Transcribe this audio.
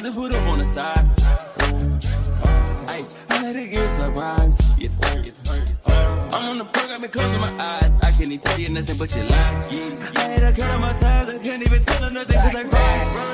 I just put up on the side. Hey, I let it get surprised. I'm on the program and closing my eyes. I can't even tell you nothing but you lie. Yeah, I had a cut on my ties. I can't even tell her nothing cause I cried.